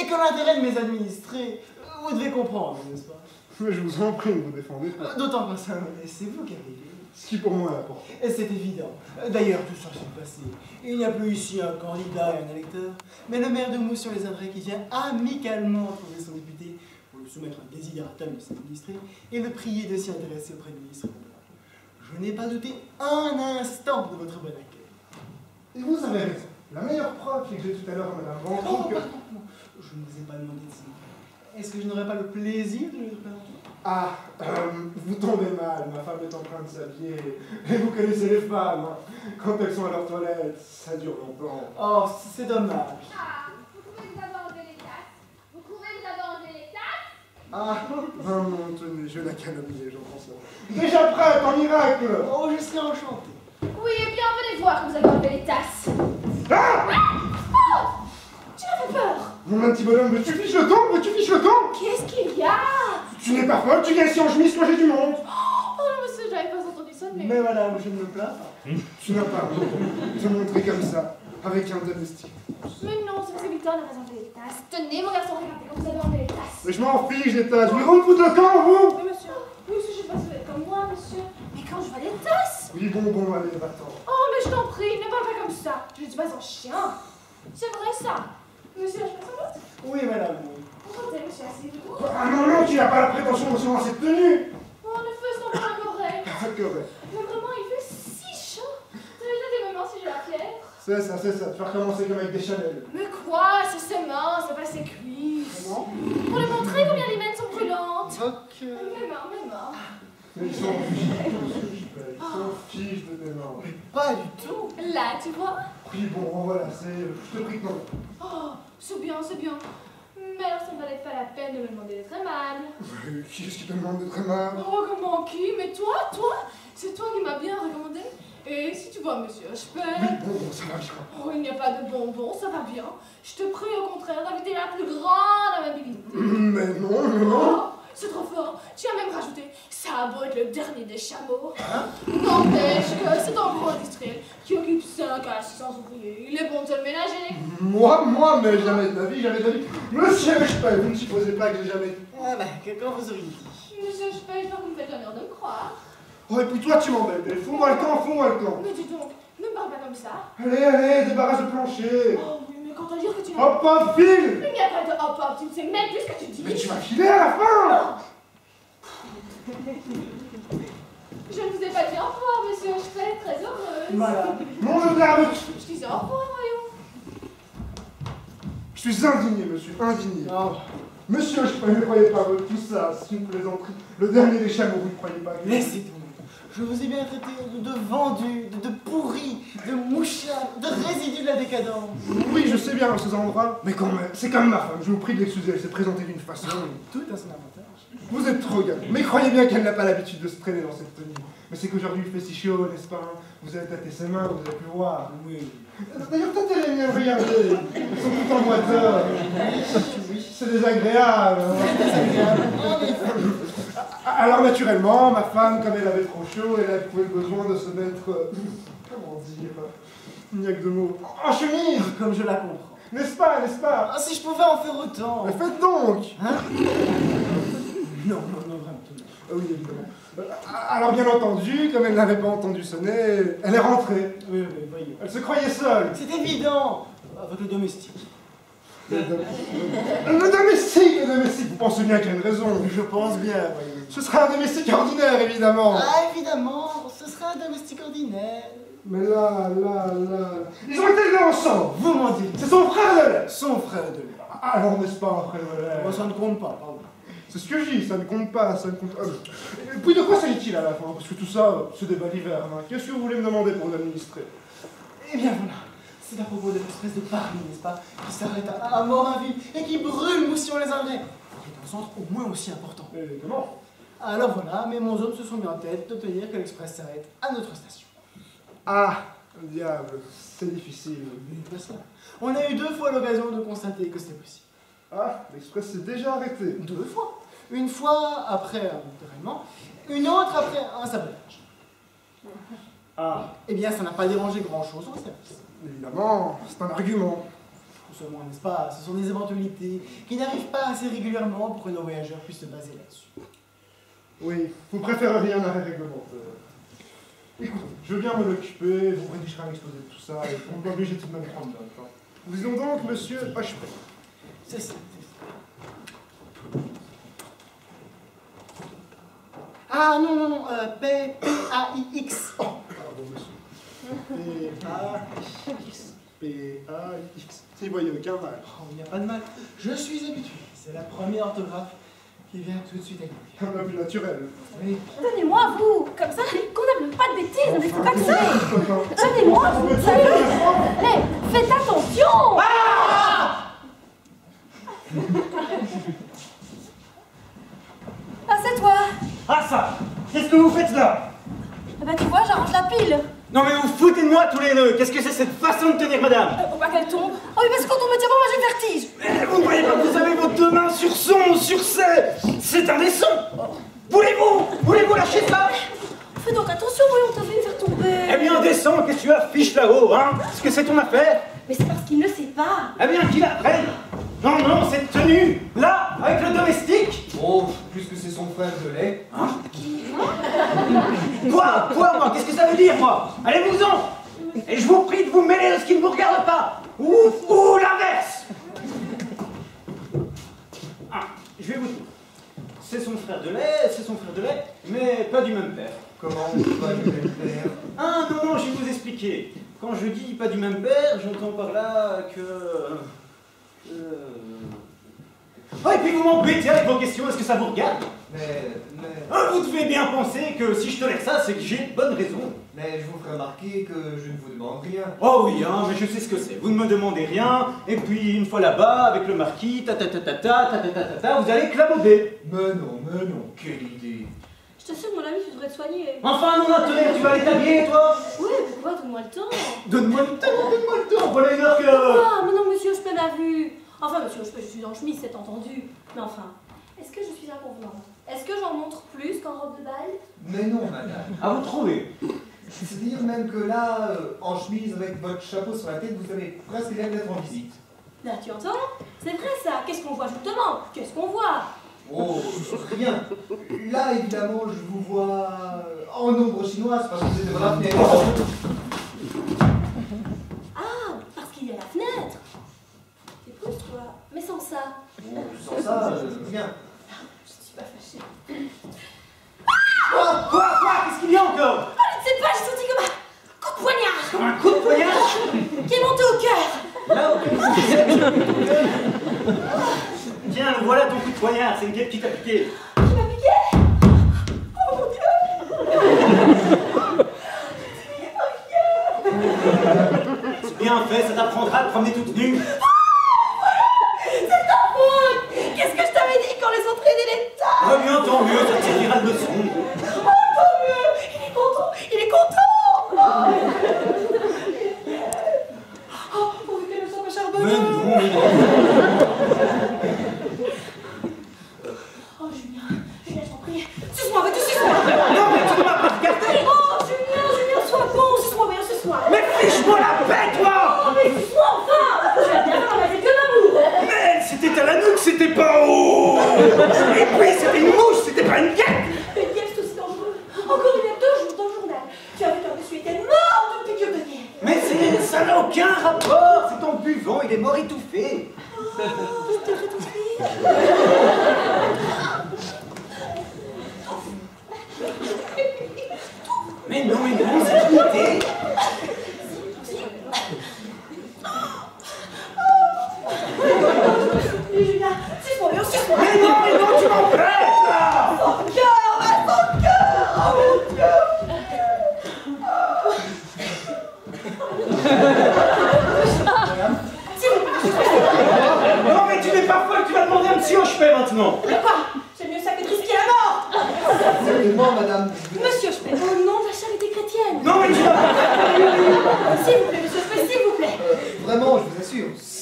[SPEAKER 3] Et que l'intérêt de mes administrés, vous devez comprendre, n'est-ce pas?
[SPEAKER 1] Mais je vous en prie, vous défendez pas.
[SPEAKER 3] Euh, D'autant que ça, c'est vous qui avez.
[SPEAKER 1] Ce qui pour moi est
[SPEAKER 3] c'est évident. D'ailleurs, tout ça s'est passé. Il n'y a plus ici un candidat et un électeur, mais le maire de Mousse sur les Avrais qui vient amicalement trouver son député pour lui soumettre un désidératum de ses administrés et le prier de s'y intéresser auprès du ministre. Je n'ai pas douté un instant de votre bon accueil.
[SPEAKER 1] Et vous avez raison. La meilleure preuve, c'est que j'ai tout à l'heure Madame que...
[SPEAKER 3] Je ne vous ai pas demandé de ça. Est-ce que je n'aurais pas le plaisir de le présenter?
[SPEAKER 1] Ah, euh, vous tombez mal, ma femme est en train de s'habiller. Et vous connaissez les femmes, hein. quand elles sont à leur toilette, ça dure longtemps.
[SPEAKER 3] Oh, c'est dommage.
[SPEAKER 4] Ah, vous vous avez enlevé les tasses Vous vous avez enlevé les tasses
[SPEAKER 1] Ah, vraiment, tenez, je la calomnie, j'en pense ça. Déjà prête, en miracle
[SPEAKER 3] Oh, je serais enchanté.
[SPEAKER 4] Oui, eh bien, venez voir que vous avez enlevé les tasses.
[SPEAKER 1] Ah
[SPEAKER 4] Oh Tu m'as fait peur?
[SPEAKER 1] Mon petit bonhomme, mais tu fiches le camp, mais tu fiches le camp
[SPEAKER 4] Qu'est-ce qu'il y a?
[SPEAKER 1] Tu n'es pas folle, tu viens ici en chemise, toi j'ai du monde
[SPEAKER 4] Oh non, monsieur, j'avais pas entendu sonner.
[SPEAKER 3] Mais madame, je ne me plains pas.
[SPEAKER 1] Tu n'as pas te montrer comme ça, avec un domestique.
[SPEAKER 4] Mais non, c'est que Victor n'a pas enlevé les tasses. Tenez, mon garçon, regardez comme vous avez enlevé les tasses.
[SPEAKER 1] Mais je m'en fiche des tasses, vous me foutre le camp, vous?
[SPEAKER 4] Oui, monsieur. Oui, monsieur, je sais pas si vous êtes comme moi, monsieur. Mais quand je vois les tasses
[SPEAKER 1] Oui, bon, bon, allez, va-t'en.
[SPEAKER 4] Oh, mais je t'en prie, ne parle pas comme ça. Je ne suis pas un chien. C'est vrai, ça. Monsieur, je peux sans doute
[SPEAKER 3] Oui, madame.
[SPEAKER 4] Enchanté, monsieur, asseyez-vous.
[SPEAKER 1] Ah non, non, tu n'as pas la prétention de recevoir cette tenue
[SPEAKER 4] Oh, en effet, c'est encore un correct.
[SPEAKER 1] Ah, ouais.
[SPEAKER 4] Mais vraiment, il fait si chaud. Vous avez des moments si j'ai la fièvre
[SPEAKER 1] C'est ça, c'est ça, tu vas recommencer comme avec des Chanel.
[SPEAKER 4] Mais quoi C'est ses mains, c'est pas ses cuisses.
[SPEAKER 1] Comment
[SPEAKER 4] Pour lui montrer combien les mains sont brûlantes.
[SPEAKER 3] Ok.
[SPEAKER 4] Mes mains, mes mains.
[SPEAKER 1] Mais ils s'en fichent, ils s'en fichent de tes mains.
[SPEAKER 3] Mais pas du tout.
[SPEAKER 4] Là, tu vois
[SPEAKER 1] Oui, bon, voilà, c'est... Je te prie que non.
[SPEAKER 4] Oh, c'est bien, c'est bien. Mais alors, ça ne valait pas la peine de me demander d'être aimable.
[SPEAKER 1] Euh, Qui est-ce qui te demande d'être aimable?
[SPEAKER 4] Oh, comment qui? Mais toi, toi? C'est toi qui m'as bien recommandé Et si tu vois, monsieur
[SPEAKER 1] Oui,
[SPEAKER 4] H.P.
[SPEAKER 1] bon, ça va, je crois.
[SPEAKER 4] Oh, il n'y a pas de bonbons, ça va bien. Je te prie au contraire d'inviter la plus grande amabilité.
[SPEAKER 1] Mais non, non
[SPEAKER 4] Oh, c'est trop fort. Tu as même rajouté, ça a beau être le dernier des chameaux. N'empêche que c'est un gros industriel qui occupe 5 à 600 ouvriers. Il est bon de se le ménager.
[SPEAKER 1] Moi, moi, mais jamais de ma vie, jamais de ma vie. Monsieur, je sais pas, vous ne supposez pas que j'ai jamais...
[SPEAKER 3] Ah bah, que- quand vous auriez dit.
[SPEAKER 4] Monsieur je vous me faites l'honneur de me croire.
[SPEAKER 1] Oh, et puis toi, tu m'embêtes. Fous-moi le camp, fous-moi le camp.
[SPEAKER 4] Mais dis donc, ne me parle pas comme ça.
[SPEAKER 1] Allez, allez, débarrasse le plancher.
[SPEAKER 4] Oh mais quand on dire que tu n'as
[SPEAKER 1] Hop, hop, file
[SPEAKER 4] Il n'y a pas de hop hop, tu ne sais même plus ce que tu dis.
[SPEAKER 1] Mais tu vas filer à la fin
[SPEAKER 4] Je ne vous ai pas dit au revoir, monsieur, je serais très heureuse.
[SPEAKER 3] Voilà.
[SPEAKER 1] Mon je
[SPEAKER 4] disais au revoir, voyons.
[SPEAKER 1] Je suis indigné, monsieur, indigné.
[SPEAKER 3] Oh,
[SPEAKER 1] Monsieur, je ne croyais pas votre tout ça, c'est une plaisanterie. Le dernier des chameaux, vous ne croyez pas que...
[SPEAKER 3] laissez tomber. Je vous ai bien traité de, de vendu, de, de pourri, de mouchard, de résidu de la décadence.
[SPEAKER 1] Oui, je sais bien ces endroits, mais quand même, c'est comme ma femme, je vous prie de l'excuser, elle s'est présentée d'une façon...
[SPEAKER 3] Tout à son avantage.
[SPEAKER 1] Vous êtes trop gamin, mais croyez bien qu'elle n'a pas l'habitude de se traîner dans cette tenue. Mais c'est qu'aujourd'hui il fait si chaud, n'est-ce pas Vous avez tâté ses mains, vous avez pu voir.
[SPEAKER 3] Oui.
[SPEAKER 1] D'ailleurs, tâtez les miennes, regardez Elles sont toutes en moiteur. C'est désagréable. Alors naturellement, ma femme, comme elle avait trop chaud, elle a le besoin de se mettre... euh, Comment dire Il n'y a que deux mots. En chemise
[SPEAKER 3] Comme je la comprends.
[SPEAKER 1] N'est-ce pas, n'est-ce pas?
[SPEAKER 3] Ah, si je pouvais en faire autant.
[SPEAKER 1] Mais faites donc
[SPEAKER 3] Hein? Non, non, non, vraiment.
[SPEAKER 1] Ah oui, évidemment. Euh, Alors bien entendu, comme elle n'avait pas entendu sonner, elle est rentrée.
[SPEAKER 3] Oui, oui, voyons.
[SPEAKER 1] Elle se croyait seule.
[SPEAKER 3] C'est évident. Avec le domestique.
[SPEAKER 1] Le, dom- le domestique, le domestique, vous pensez bien qu'il y a une raison.
[SPEAKER 3] Je pense bien.
[SPEAKER 1] Ce sera un domestique ordinaire, évidemment.
[SPEAKER 3] Ah, évidemment, ce sera un domestique ordinaire.
[SPEAKER 1] Mais là, là, là... Ils ont été élevés ensemble
[SPEAKER 3] Vous m'en dites.
[SPEAKER 1] C'est son frère de lait
[SPEAKER 3] Son frère de lait.
[SPEAKER 1] Alors n'est-ce pas un frère de lait
[SPEAKER 3] Moi, ça ne compte pas, pardon.
[SPEAKER 1] C'est ce que je dis, ça ne compte pas, ça ne compte pas. Et puis de quoi s'agit-il à la fin? Parce que tout ça, c'est des balivers. hein. Qu'est-ce que vous voulez me demander pour vous administrer
[SPEAKER 3] Eh bien voilà, C'est à propos de l'espèce de Paris, n'est-ce pas Qui s'arrête à, à Morinville et qui brûle Moussion-les-Ingrès. Qui est un centre au moins aussi important.
[SPEAKER 1] Et comment?
[SPEAKER 3] Alors voilà, mais mon hommes se sont mis en tête d'obtenir que l'express s'arrête à notre station.
[SPEAKER 1] Ah, diable, c'est difficile.
[SPEAKER 3] Mais pas ça. On a eu deux fois l'occasion de constater que c'était possible.
[SPEAKER 1] Ah, l'express s'est déjà arrêté.
[SPEAKER 3] Deux fois. Une fois après un enterrement, une autre après un sabotage.
[SPEAKER 1] Ah,
[SPEAKER 3] Eh bien, ça n'a pas dérangé grand-chose au service.
[SPEAKER 1] Évidemment, c'est un argument.
[SPEAKER 3] Seulement, n'est-ce pas, ce sont des éventualités qui n'arrivent pas assez régulièrement pour que nos voyageurs puissent se baser là-dessus.
[SPEAKER 1] Oui, vous préféreriez un arrêt réglementaire. Écoutez, je veux bien m'en occuper, vous rédigerez un exposé de tout ça, et on va obliger tout de même prendre note. hein. Nous disons donc, monsieur Hochepel.
[SPEAKER 3] C'est ça. c'est ça. Ah non, non, non, euh, P-A-I-X.
[SPEAKER 1] Oh. P-A-X. P-A-X. Si vous voyez aucun mal.
[SPEAKER 3] Oh, il n'y a pas de mal. Je suis habitué. C'est la première orthographe qui vient tout de suite avec moi.
[SPEAKER 1] Un peu naturel.
[SPEAKER 3] Oui.
[SPEAKER 5] Donnez-moi, vous Comme ça, qu'on n'aime pas de bêtises, mais c'est comme ça. Donnez-moi, vous Mais faites attention Ah, c'est toi
[SPEAKER 6] Ah ça Qu'est-ce que vous faites là?
[SPEAKER 5] Eh ben, tu vois, j'arrange la pile
[SPEAKER 6] Non mais vous foutez de moi tous les deux. Qu'est-ce que c'est cette façon de tenir madame
[SPEAKER 5] Euh, Pour pas qu'elle tombe. Oh oui, parce que quand on me tient moi j'ai le vertige.
[SPEAKER 6] Eh, Vous ne voyez pas que vous avez vos deux mains sur son, sur ses. C'est indécent. Voulez-vous Voulez-vous lâcher ça
[SPEAKER 5] Fais donc attention, voyons, t'as fait me faire tomber.
[SPEAKER 6] Eh bien descends, qu'est-ce que tu affiches là-haut, hein Est-ce que c'est ton affaire
[SPEAKER 5] Mais c'est parce qu'il ne le sait pas.
[SPEAKER 6] Eh bien qu'il apprenne. Non, non, cette tenue, là, avec le domestique
[SPEAKER 2] Oh, puisque c'est son frère de lait.
[SPEAKER 6] Quoi Quoi, moi Qu'est-ce que ça veut dire, moi Allez-vous-en Et je vous prie de vous mêler de ce qui ne vous regarde pas Ou, ou l'inverse Ah, je vais vous dire. C'est son frère de lait, c'est son frère de lait, mais pas du même père.
[SPEAKER 2] Comment pas le même père
[SPEAKER 6] Ah non, non, je vais vous expliquer. Quand je dis pas du même père, j'entends par là que... que- Oh, et puis vous m'embêtez avec vos questions, est-ce que ça vous regarde
[SPEAKER 2] Mais, mais,
[SPEAKER 6] Ah, Vous devez bien penser que si je tolère ça, c'est que j'ai de bonnes raisons.
[SPEAKER 2] mais je vous ferai remarquer que je ne vous demande rien.
[SPEAKER 6] Oh oui, hein, mais je sais ce que c'est. Vous ne me demandez rien, et puis une fois là-bas, avec le marquis, ta ta ta ta ta ta ta ta ta ta, vous allez clabauder.
[SPEAKER 2] Mais non, mais non, quelle idée.
[SPEAKER 5] Je t'assure, mon ami, tu devrais te soigner
[SPEAKER 6] Enfin, mon intérêt, tu vas aller t'habiller, toi
[SPEAKER 5] Oui, pourquoi Donne-moi le temps
[SPEAKER 6] Donne-moi le temps, donne-moi le temps, voilà une heure que...
[SPEAKER 5] Ah, mais non, monsieur, je peux m'a vu Enfin, monsieur, je, suis en chemise, c'est entendu. Mais enfin, est-ce que je suis inconvenante? Est-ce que j'en montre plus qu'en robe de bal
[SPEAKER 2] Mais non, madame.
[SPEAKER 6] À vous trouver.
[SPEAKER 2] C'est dire même que là, euh, en chemise avec votre chapeau sur la tête, vous avez presque l'air d'être en visite.
[SPEAKER 5] Là, tu entends? C'est vrai ça Qu'est-ce qu'on voit justement? Qu'est-ce qu'on voit?
[SPEAKER 2] Oh, rien. Là, évidemment, je vous vois euh, en ombre chinoise parce que vous êtes devant la fenêtre.
[SPEAKER 5] Ah, parce qu'il y a la fenêtre C'est plus, toi. Mais sans ça,
[SPEAKER 2] Oh, sans ça, rien.
[SPEAKER 5] je ne suis pas fâchée.
[SPEAKER 6] Quoi Quoi Quoi Qu'est-ce qu'il y a encore?
[SPEAKER 5] Ah, je ne sais pas, j'ai senti comme un coup de poignard
[SPEAKER 6] Un coup de poignard?
[SPEAKER 5] Qui est monté au cœur
[SPEAKER 6] Là, ok. Tiens, voilà ton coup de poignard, c'est une guêpe qui t'a piqué.
[SPEAKER 5] Qui m'a piqué? Oh mon dieu
[SPEAKER 6] C'est bien fait, ça t'apprendra à te promener toute nue.
[SPEAKER 5] de l'État
[SPEAKER 6] Ah bien, tant mieux, ça tirera le son.
[SPEAKER 5] Oh, tant mieux Il est content Il est content oh. oh,
[SPEAKER 2] quelle leçon, ma chère bonne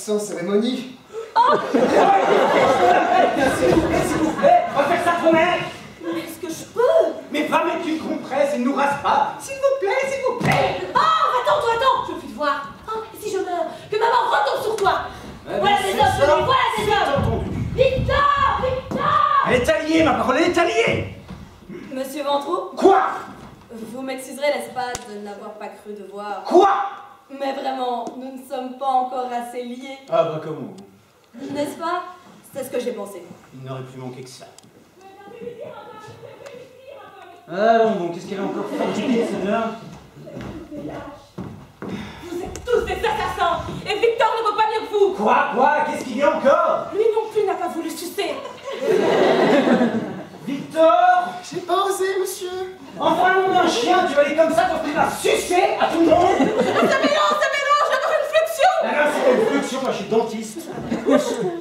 [SPEAKER 2] sans cérémonie.
[SPEAKER 6] S'il vous plaît, va faire ça toi-même
[SPEAKER 5] Mais est-ce que je peux.
[SPEAKER 6] Mais va mettre une compresse et ne nous rase pas. S'il vous plaît, s'il vous plaît
[SPEAKER 5] Oh, attends, toi, attends Je veux plus te voir Oh, et si je meurs Que maman retombe sur toi Voilà
[SPEAKER 6] c'est
[SPEAKER 5] des hommes,
[SPEAKER 6] ça.
[SPEAKER 5] Denis, voilà des
[SPEAKER 6] C'est
[SPEAKER 5] hommes
[SPEAKER 6] entendu.
[SPEAKER 5] Victor Victor
[SPEAKER 6] Elle est alliée, ma parole, elle est alliée
[SPEAKER 5] Monsieur Ventroux,
[SPEAKER 6] Quoi
[SPEAKER 5] vous m'excuserez, n'est-ce pas, de n'avoir pas cru de voir.
[SPEAKER 6] Quoi
[SPEAKER 5] Mais vraiment, nous ne sommes pas encore assez liés,
[SPEAKER 6] Ah
[SPEAKER 5] n'est-ce pas? C'est ce que j'ai pensé.
[SPEAKER 6] Il n'aurait plus manqué que ça. Allons bon, qu'est-ce qu'elle a encore fatiguée, celle-là
[SPEAKER 5] Vous êtes tous des assassins Et Victor ne vaut pas mieux que vous.
[SPEAKER 6] Quoi Quoi? Qu'est-ce qu'il y a encore?
[SPEAKER 5] Lui non plus n'a pas voulu sucer.
[SPEAKER 6] Victor?
[SPEAKER 3] J'ai pas osé, monsieur.
[SPEAKER 6] Enfin, nom d'un chien, tu vas aller comme ça t'offrir à sucer à tout le monde.
[SPEAKER 5] Ça mélange, ça
[SPEAKER 6] Ah là, c'est une fluxion, va chez le dentiste.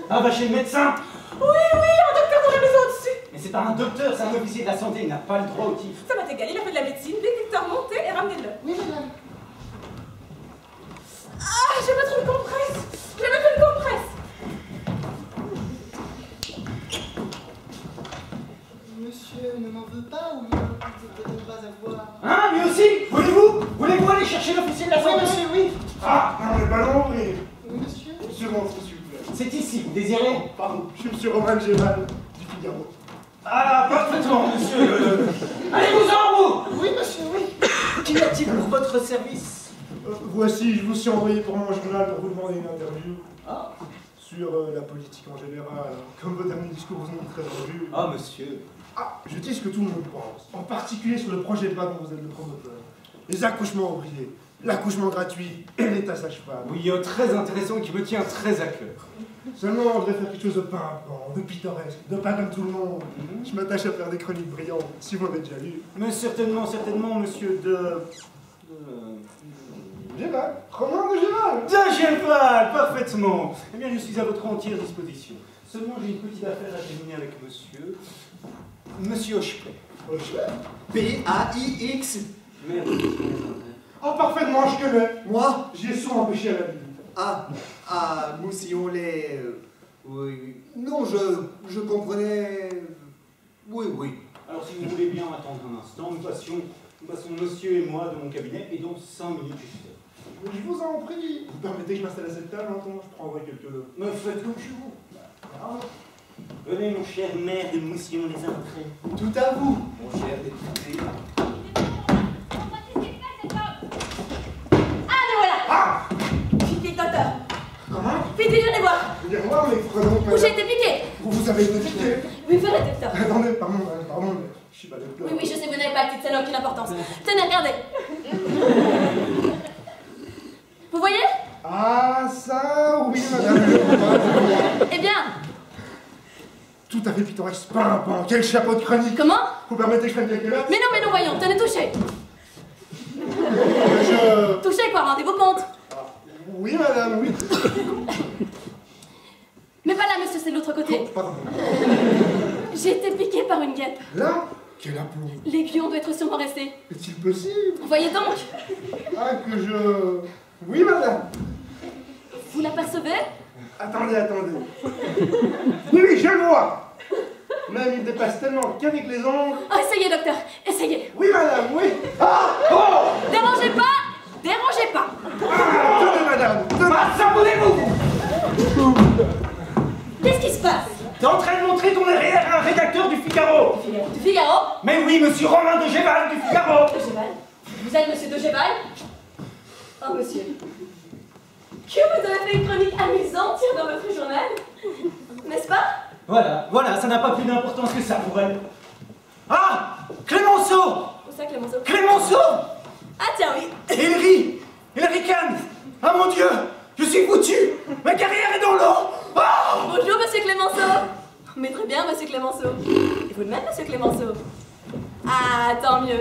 [SPEAKER 6] Ah, va chez le médecin.
[SPEAKER 5] Oui, oui, un docteur dans la maison au-dessus
[SPEAKER 6] Mais c'est pas un docteur, c'est un officier de la santé, il n'a pas le droit au tif.
[SPEAKER 5] Ça m'est égal, il a fait de la médecine, dès Victor montait et ramenez-le.
[SPEAKER 3] Oui, madame.
[SPEAKER 5] Ah, je vais mettre une compresse Je vais mettre une compresse
[SPEAKER 3] Monsieur ne m'en veut pas ou
[SPEAKER 6] Hein, lui aussi Voulez-vous Voulez-vous aller chercher l'officier de la
[SPEAKER 3] Oui,
[SPEAKER 6] santé
[SPEAKER 3] monsieur, oui.
[SPEAKER 1] Ah, non, le ballon.
[SPEAKER 3] Oui, monsieur.
[SPEAKER 1] Monsieur s'il vous plaît.
[SPEAKER 6] C'est ici, vous désirez?
[SPEAKER 1] Pardon, je suis monsieur Roman Géval, du Figaro.
[SPEAKER 6] Ah, parfaitement, monsieur. euh, Allez-vous-en, vous
[SPEAKER 3] Oui, monsieur, oui.
[SPEAKER 6] Qu'y a-t-il pour votre service?
[SPEAKER 1] Euh, voici, je vous suis envoyé pour mon journal pour vous demander une interview
[SPEAKER 6] Ah,
[SPEAKER 1] sur euh, la politique en général. Comme vos derniers discours vous ont très en vue.
[SPEAKER 6] ah monsieur.
[SPEAKER 1] Ah, je dis ce que tout le monde pense. En particulier sur le projet de loi dont vous êtes le promoteur. Les accouchements ouvriers, l'accouchement gratuit et l'état sage-femme.
[SPEAKER 6] Oui, euh, très intéressant et qui me tient très à cœur.
[SPEAKER 1] Seulement, on devrait faire quelque chose de pimpant, de pittoresque, de pas comme tout le monde. Je m'attache à faire des chroniques brillantes, si vous m'avez déjà lu.
[SPEAKER 6] Mais certainement, certainement, monsieur de... de...
[SPEAKER 1] Géval, Romain de Géval
[SPEAKER 6] De Géval, parfaitement. Eh bien, je suis à votre entière disposition. Seulement, j'ai une petite affaire à terminer avec monsieur. Monsieur Hocheplet.
[SPEAKER 2] P-A-I-X.
[SPEAKER 6] Merde,
[SPEAKER 1] Ah, parfaitement, je connais.
[SPEAKER 2] Moi?
[SPEAKER 1] J'y ai souvent pêché à la vie.
[SPEAKER 2] Ah, ah, Moussillon-les. euh, oui. Non, je, je comprenais. Oui, oui.
[SPEAKER 6] Alors, si vous voulez bien attendre un instant, nous passions, nous passons monsieur et moi de mon cabinet, et dans cinq minutes, je suis.
[SPEAKER 1] Je vous en prie. Vous permettez que je m'installe à cette table, maintenant Je prendrai quelques...
[SPEAKER 6] Me faites comme chez vous. Venez, mon cher maire de Moussillon, les entrées.
[SPEAKER 2] Tout à vous, mon cher député.
[SPEAKER 5] Ah, voilà
[SPEAKER 1] Ah
[SPEAKER 5] Fille dictateur
[SPEAKER 1] Comment?
[SPEAKER 5] Déjeuner voir
[SPEAKER 1] Vous dire moi, mais prenons
[SPEAKER 5] Où j'ai été piqué
[SPEAKER 1] Vous, vous avez été piqué
[SPEAKER 5] Oui, vrai, docteur.
[SPEAKER 1] Attendez, pardon, pardon, mais je suis pas docteur.
[SPEAKER 5] Oui, oui, je sais, vous n'avez pas la petite, ça n'a aucune importance. Tenez, regardez. Vous voyez?
[SPEAKER 1] Ah, ça, oui, madame.
[SPEAKER 5] Eh bien,
[SPEAKER 1] Tout à fait pittoresque, pimpant. Quel chapeau de chronique.
[SPEAKER 5] comment?
[SPEAKER 1] Vous permettez que je prenne quelques notes?
[SPEAKER 5] Mais non, mais non, voyons, tenez, touchez.
[SPEAKER 1] Je...
[SPEAKER 5] Touchez quoi, rendez vos comptes.
[SPEAKER 1] Oui, madame, oui.
[SPEAKER 5] Mais pas là, monsieur, c'est de l'autre
[SPEAKER 1] Oh,
[SPEAKER 5] côté.
[SPEAKER 1] pardon.
[SPEAKER 5] J'ai été piqué par une guêpe.
[SPEAKER 1] Là? Quel aplomb.
[SPEAKER 5] L'aiguillon doit être sûrement resté.
[SPEAKER 1] Est-il possible?
[SPEAKER 5] Voyez donc,
[SPEAKER 1] Ah, que je... Oui, madame.
[SPEAKER 5] vous l'apercevez?
[SPEAKER 1] Attendez, attendez. Oui, oui, je le vois. Même il dépasse tellement qu'avec les ongles...
[SPEAKER 5] Oh, essayez, docteur, essayez.
[SPEAKER 1] Oui, madame, oui. Ah Oh
[SPEAKER 5] Dérangez pas, dérangez pas.
[SPEAKER 1] Ah, Tenez, madame, tenez.
[SPEAKER 5] Qu'est-ce qui se passe?
[SPEAKER 6] T'es en train de montrer ton derrière à un rédacteur du Figaro
[SPEAKER 5] Du Figaro?
[SPEAKER 6] Mais oui, monsieur Romain de Géval du Figaro
[SPEAKER 5] De Géval? Vous êtes monsieur de Géval? Monsieur. Que vous avez fait une chronique amusante dans votre journal N'est-ce pas?
[SPEAKER 6] Voilà, voilà, ça n'a pas plus d'importance que ça pour elle. Ah Clémenceau
[SPEAKER 5] Où ça, Clémenceau?
[SPEAKER 6] Clémenceau
[SPEAKER 5] Ah, tiens, oui.
[SPEAKER 6] Elle rit Elle ricane Ah mon Dieu Je suis foutu Ma carrière est dans l'eau Ah
[SPEAKER 5] Bonjour, monsieur Clémenceau. Mais très bien, monsieur Clémenceau. Et vous de même, monsieur Clémenceau? Ah, tant mieux.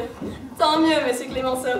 [SPEAKER 5] Tant mieux, monsieur Clémenceau.